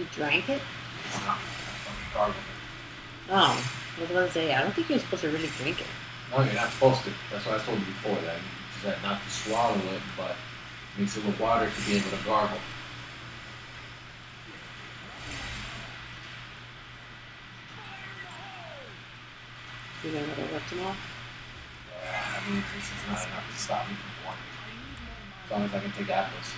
He drank it? Fucking gargled it. Oh, I was about to say, I don't think you're supposed to really drink it. No, you're not supposed to. That's what I told you before. That that not to swallow it, but mix it with water to be able to gargle. You know what'll work tomorrow? Yeah, I mean, this is not enough to stop me from wanting. As long as I can take apples.